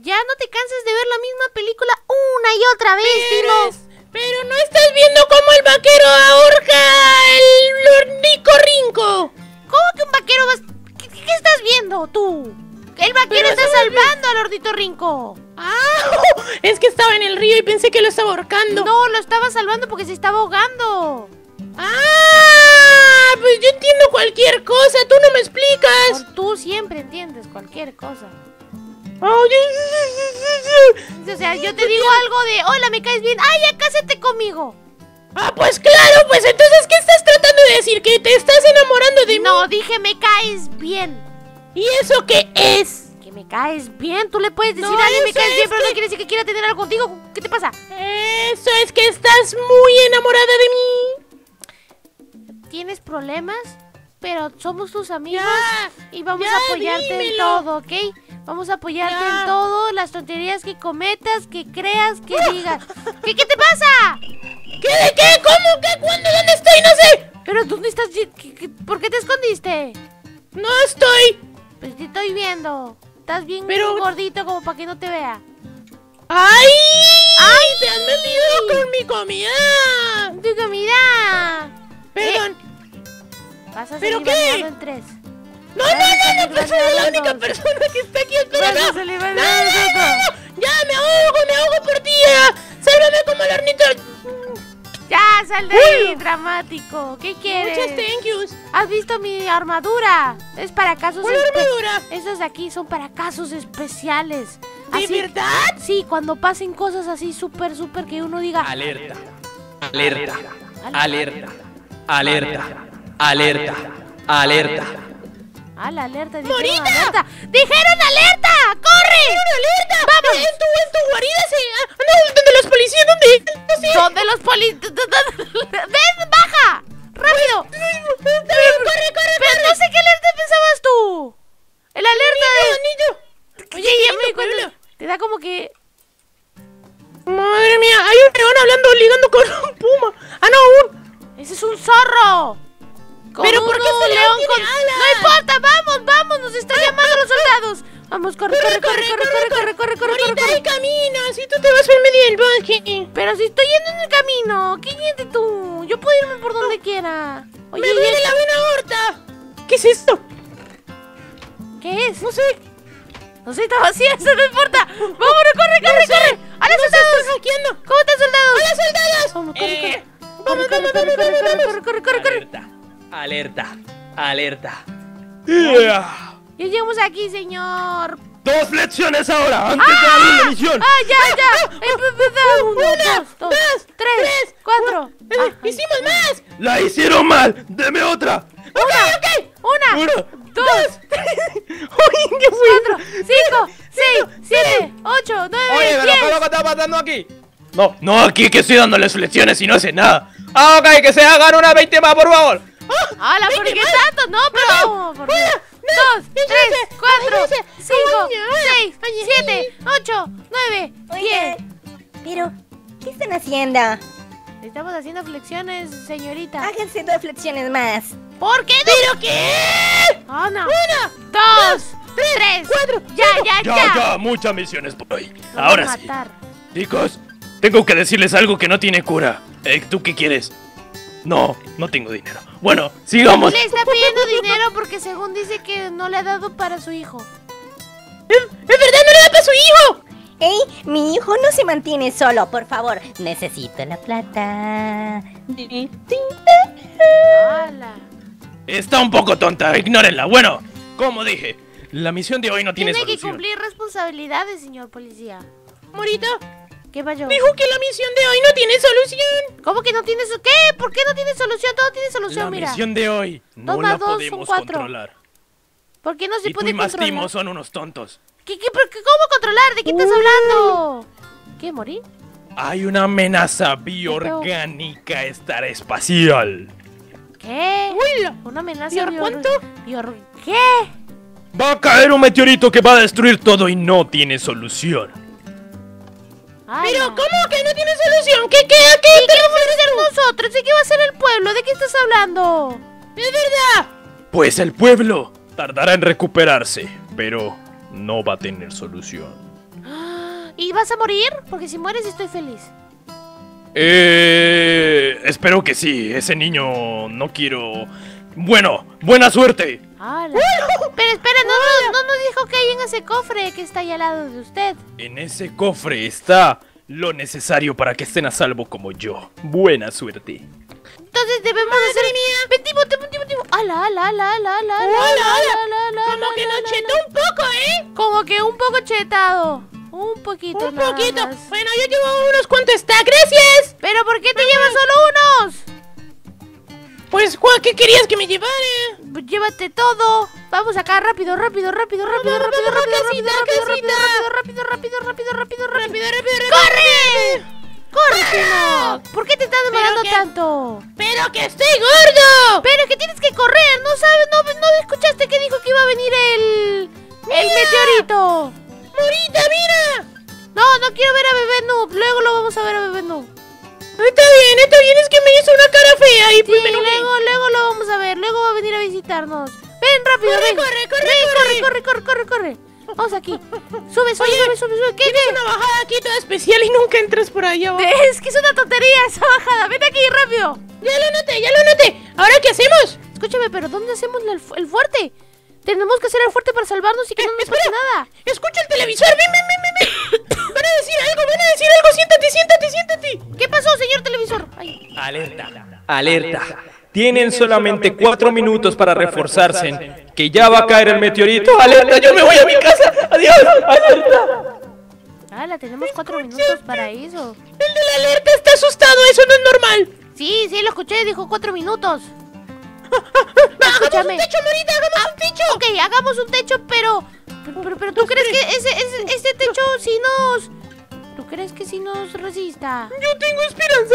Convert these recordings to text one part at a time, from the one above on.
Ya no te cansas de ver la misma película una y otra vez, Pero, pero no estás viendo cómo el vaquero ahorca el ornicorrinco. ¿Cómo que un vaquero vas... ¿Qué, qué estás viendo tú? El vaquero Pero está salvando al ornitorrinco. Ah, es que estaba en el río y pensé que lo estaba ahorcando. No, lo estaba salvando porque se estaba ahogando. Ah, pues yo entiendo cualquier cosa, tú no me explicas. Por tú siempre entiendes cualquier cosa. O sea, yo te digo algo de, hola, me caes bien. Ay, ya cásate conmigo. Ah, pues claro, pues entonces, ¿qué estás tratando de decir? ¿Que te estás enamorando de mí? No, dije, me caes bien. ¿Y eso qué es? Que me caes bien. Tú le puedes decir No, a alguien me caes bien, es pero no que- quiere decir que quiera tener algo contigo. ¿Qué te pasa? Eso es que estás muy enamorada de mí. ¿Tienes problemas? Pero somos tus amigos Ya, y vamos a apoyarte en todo, ¿ok? Vamos a apoyarte Ya. en todo, las tonterías que cometas, que creas, que digas. ¿Qué, ¿Qué te pasa? ¿Qué de qué? ¿Cómo? ¿Qué? ¿Cuándo? ¿Dónde estoy? No sé. ¿Pero dónde estás? ¿Qué- qué- ¿Por qué te escondiste? No estoy. Pues te estoy viendo. Estás bien Pero- gordito como para que no te vea. ¡Ay! ¡Ay! ¡Te has metido con mi comida! ¡Tu comida! Perdón. Vas a ¿Pero qué? en tres. No, no, no, no, pues soy la única persona que está aquí. Espera, Vas a no. No, no, no. Ya, me ahogo, me ahogo por ti. Sálvame como el hornito. Ya, sal de ahí, dramático. ¿Qué quieres? Muchas thank yous. ¿Has visto mi armadura? Es para casos ¿Cuál espe- armadura? Esos de aquí son para casos especiales. ¿De verdad? Sí, cuando pasen cosas así súper, súper que uno diga... Alerta. Alerta. Alerta. Alerta. Alerta. Alerta. ¡Ah, la alerta! ¡Dijeron ¡Morita! alerta! ¡Dijeron alerta! ¡Corre! alerta! ¡Vamos! ¿En tu, en tu guarida se... ah, no, ¿dónde los policías? ¿Dónde? No sé. ¿Dónde los polis...? ¡Ven, ¡Vamos, corre, corre, corre, corre, corre, corre, corre, corre, corre, Ahorita hay corre! camino, si tú te vas por medio del bosque. Pero si estoy yendo en el camino, ¿qué yente tú? Yo puedo irme por donde quiera. Oye, ¡Me duele ¿y la vena aorta! ¿Qué es esto? ¿qué es? No sé. No sé, está vacía, eso no importa. ¡Vámonos, corre, corre, corre! ¡A los soldados! ¿Cómo están soldados? ¡Hola, soldados! Vamos, corre, corre. Eh, Vamos, Corre, vamos, corre, vamos, corre, vamos, corre, vamos. corre, corre, corre, corre. Alerta. Alerta. Alerta. Ya llegamos aquí, señor. Dos lecciones ahora, antes de abrir la misión. ¡Ah, ya, ya! Uno, dos, dos, dos, tres, tres, cuatro. Eh, Ah, ¡Hicimos más! La hicieron mal, deme otra. Una, una, Una, dos, ¡Uy, qué fue! cuatro, cinco, seis, siete, ocho, nueve, Oye, pero ¿qué es lo diez. que está pasando aquí? No, no, aquí que estoy dándole sus lecciones y no hace nada. Ah, ok, que se hagan una 20 más, por favor. ¡Hala, ¿por qué tanto? No, pero... por favor. Dos, tres, cuatro, cinco, seis, siete, ocho, nueve, diez. Oigan, pero, ¿qué están haciendo? Estamos haciendo flexiones, señorita. Háganse dos flexiones más. ¿Por qué no? ¿Pero qué? ¡Ah, no! Una, dos, tres, cuatro, ya, ya, Ya, ya. ya, muchas misiones por hoy. Ahora sí. Chicos, tengo que decirles algo que no tiene cura. Eh, ¿Tú qué quieres? No, no tengo dinero. Bueno, sigamos. Le está pidiendo dinero porque según dice que no le ha dado para su hijo. ¡Es verdad, no le da para su hijo! ¡Ey! Mi hijo no se mantiene solo, por favor. Necesito la plata. ¡Hala! Está un poco tonta, ignórenla. Bueno, como dije, la misión de hoy no tiene, Tiene que solución. cumplir responsabilidades, señor policía. Morita, ¿Qué pasó? dijo que la misión de hoy no tiene solución. ¿Cómo que no tiene solución? ¿Qué? ¿Por qué no tiene solución? Todo tiene solución, La mira. misión de hoy no Dos más la dos son podemos cuatro. controlar. ¿Por qué no se y tú puede y Mastimo controlar? son unos tontos. ¿Qué, qué, por qué- ¿Cómo controlar? ¿De qué estás hablando? ¿Qué, morí? Hay una amenaza biorgánica estar espacial. ¿Qué? ¡Hola! ¿Una amenaza ¿Bior bior- cuánto? bior- ¿Qué? Va a caer un meteorito que va a destruir todo y no tiene solución. ¿Pero cómo que no tiene solución? ¿Qué, qué, a qué ¿Y qué vamos a hacer nosotros? ¿Y qué va a hacer el pueblo? ¿De qué estás hablando? ¡Es verdad! Pues el pueblo tardará en recuperarse, pero no va a tener solución. ¿Y vas a morir? Porque si mueres estoy feliz. Eh, espero que sí. Ese niño no quiero. Bueno, buena suerte. ¡Hala! Pero espera, no, no, no nos dijo que hay en ese cofre que está ahí al lado de usted. En ese cofre está lo necesario para que estén a salvo como yo. Buena suerte. Entonces debemos hacer... ¡Ven, Timo, Timo, Timo, Timo! ¡Hala, hala, hala, hala, hala, hala, hala, hala, Como que nos chetó un poco, ¿eh? Como que un poco chetado. Un poquito Un nada poquito. más. Bueno, yo llevo unos cuantos está. ¡Gracias! ¿Pero por qué te llevas solo unos? Pues, Juan, ¿qué querías que me llevara? Pues Llévate todo. Vamos acá, rápido, rápido, rápido, rápido, rápido, rápido, rápido, rápido, rápido, rápido, rápido, rápido, rápido, rápido, rápido. Rápido, rápido, rápido. ¡Corre! ¡Corre! ¿Por qué te estás demorando tanto? ¡Pero que estoy gordo! Pero que tienes que correr, ¿no sabes? ¿No, no escuchaste que dijo que iba a venir el... el meteorito? ¡Morita, mira! No, no quiero ver a Bebé Noob. Luego lo vamos a ver a Bebé Noob. Está bien, está bien, es que me hizo una y Sí, luego, luego lo vamos a ver. Luego va a venir a visitarnos. Ven rápido, Corre, ven. corre, corre, Ven, corre. corre, corre, corre, corre, corre. Vamos aquí. Sube, sube, sube, sube, sube. ¿Qué, Tienes qué? una bajada aquí toda especial y nunca entras por allá abajo. Es que es una tontería esa bajada. Ven aquí, rápido. Ya lo noté, ya lo noté. ¿Ahora qué hacemos? Escúchame, pero ¿dónde hacemos el, fu- el fuerte? Tenemos que hacer el fuerte para salvarnos y que no nos pase nada. Escucha el televisor, ven, ven, ven, ven, ven. Van a decir algo, van a decir algo. Siéntate, siéntate, siéntate. ¿Qué pasó, señor televisor? Ay, Alerta. Alerta. Tienen solamente cuatro minutos para reforzarse. Que ya va a caer el meteorito. Alerta, yo me voy a mi casa. Adiós. Alerta. ala, tenemos cuatro minutos para eso. El de la alerta está asustado, eso no es normal. Sí, sí, lo escuché, dijo cuatro minutos. Hagamos Escúchame. un techo, Morita, hagamos un techo. Ok, hagamos un techo, pero... Pero, pero, pero ¿tú crees que ese, ese, ese techo sí nos... ¿Tú crees que sí nos resista? Yo tengo esperanza,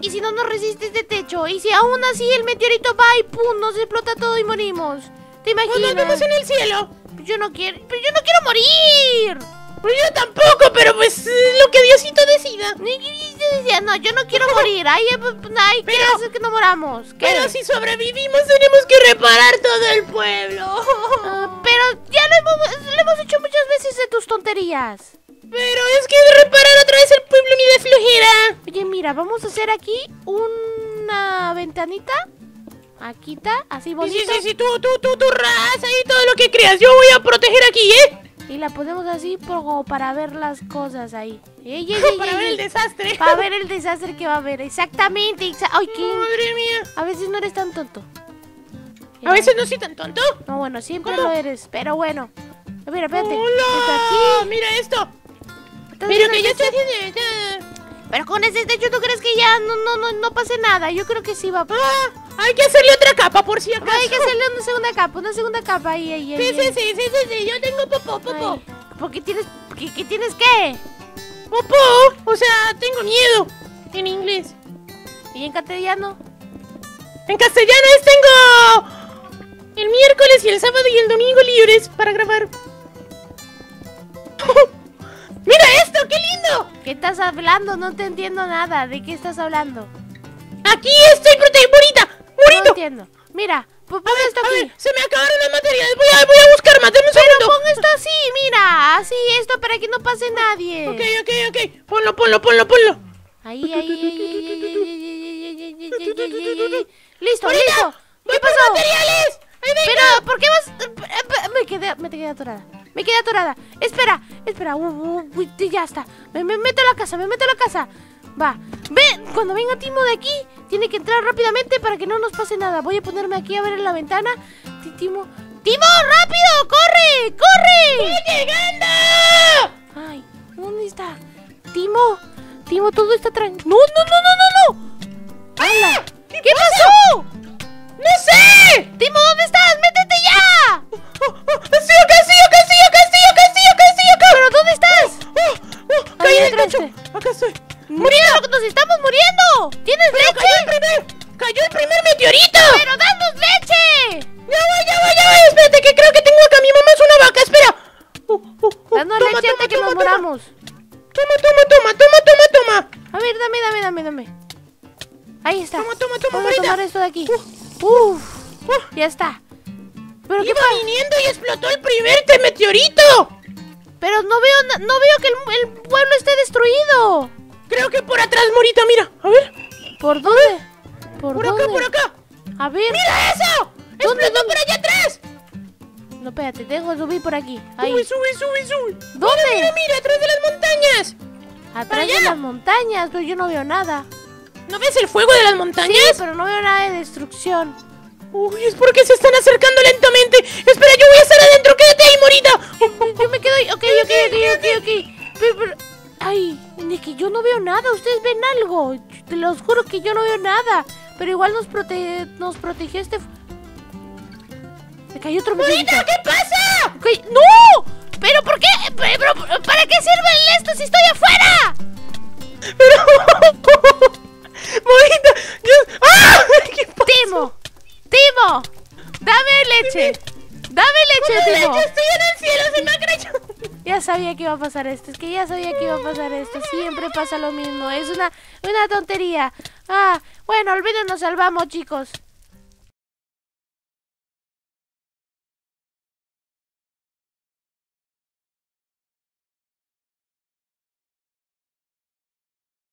y si no nos resiste este techo? ¿Y si aún así el meteorito va y pum, nos explota todo y morimos? ¿Te Pues nos imaginas? vemos en el cielo. Yo no quiero... Pero yo no quiero morir. Pues yo tampoco, pero pues eh, lo que Diosito decida. No, yo no quiero morir. Ay, pues, ay, ¿qué Pero- haces que no moramos? ¿Qué? Pero si sobrevivimos tenemos que reparar todo el pueblo. Ah, pero ya lo hemos, lo hemos hecho muchas veces de tus tonterías. Pero es que reparar otra vez el pueblo ni de flojera. Oye, mira, vamos a hacer aquí una ventanita. Aquí está, así Sí, bonito. sí, sí, sí, tú, tú, tú, tu raza y todo lo que creas. Yo voy a proteger aquí, ¿eh? Y la ponemos así como para ver las cosas ahí. Ey, ey, ey, Para ver el desastre. Para ver el desastre que va a haber. Exactamente. exa- Ay, ¿qué? Madre mía. A veces no eres tan tonto. A veces no soy tan tonto. No, bueno, siempre ¿Cómo? lo eres. Pero bueno. A ver, espérate. Esto ¡Hola! aquí. Mira esto. Pero que yo estoy haciendo... Pero con ese techo, ¿tú crees que ya no, no, no, no pase nada? Yo creo que sí va a Ah, hay que hacerle otra capa por si acaso. Hay que hacerle una segunda capa, una segunda capa ahí, ahí, ahí. Sí, sí, ahí. sí, sí, sí, sí, yo tengo popó, popó. Ay, ¿Por qué tienes, qué, qué tienes qué? Popó, o sea, tengo miedo. En inglés. ¿Y en castellano? En castellano es tengo el miércoles y el sábado y el domingo libres para grabar. ¿Qué estás hablando? No te entiendo nada. ¿De qué estás hablando? ¡Aquí estoy, protegida! ¡Morita! ¡Morito! No entiendo. Mira, pues pon esto aquí. A ver, se me acabaron las materiales. Voy a, voy a buscar más. Dame un Pero pon esto así, mira. Así, esto para que no pase nadie. Ok, ok, ok. Ponlo, ponlo, ponlo, ponlo. Ahí, ahí, Listo, Morita, listo. ¿Qué voy pasó? Por materiales! Ahí. Pero, ¿por qué vas...? Me quedé, me quedé atorada. Me quedé atorada. Espera, espera. Uh, uh, ya está. Me, me meto a la casa, me meto a la casa. Va. Ven, cuando venga Timo de aquí, tiene que entrar rápidamente para que no nos pase nada. Voy a ponerme aquí a ver en la ventana. Ti- Timo. ¡Timo, rápido! ¡Corre! ¡Corre! ¡Llegando! Ay, ¿dónde está? Timo, Timo, todo está tranquilo. ¡No, no, no, no, no, no! ¡Acá estoy! ¡Muriendo! ¡Nos estamos muriendo! ¿Tienes ¡Pero leche? cayó el primer! ¡Cayó el primer meteorito! ¡Pero danos leche! ¡Ya voy, ya voy, ya voy! Espérate, que creo que tengo acá. Mi mamá es una vaca, espera. Uh, uh, uh. Danos Toma, leche toma, hasta que nos moramos. Toma, toma, toma, toma, toma, toma. A ver, dame, dame, dame, dame. Ahí está. Toma, toma, toma, Vamos a tomar esto de aquí. Uf, ya está. ¿Pero qué Iba pasa? viniendo y explotó el primer te meteorito. Pero no veo no veo que el, el pueblo esté destruido. Creo que por atrás, Morita, mira. A ver. ¿Por dónde? ¿Por, Por dónde? acá, por acá. A ver. ¡Mira eso! ¿Dónde, ¡Explotó dónde? por allá atrás! No, espérate, tengo que subir por aquí. Ahí. Sube, sube, sube, sube. ¿Dónde? Mira, mira, atrás de las montañas. Atrás de las montañas, yo no veo nada. ¿No ves el fuego de las montañas? Sí, pero no veo nada de destrucción. Uy, es porque se están acercando lentamente. Espera, yo voy a estar adentro. Quédate ahí, Morita. Yo me quedo ahí. Ok, ok, ok, ok, ok. Pero, pero- Ay, es que yo no veo nada. ¿Ustedes ven algo? Te los juro que yo no veo nada. Pero igual nos, prote nos protegió este... Se cayó otro meteorito. ¿qué pasa? ¡No! ¿Pero por qué? Pero, pero, ¿Para qué sirve esto si estoy afuera? Morita, yo... ¡Ah! ¿Qué pasa? Timo, Timo, dame leche. Dame leche, Timo. Yo estoy en el cielo, se me ha crecido. Ya sabía que iba a pasar esto, es que ya sabía que iba a pasar esto. Siempre pasa lo mismo, es una, una tontería. Ah, bueno, al menos nos salvamos, chicos.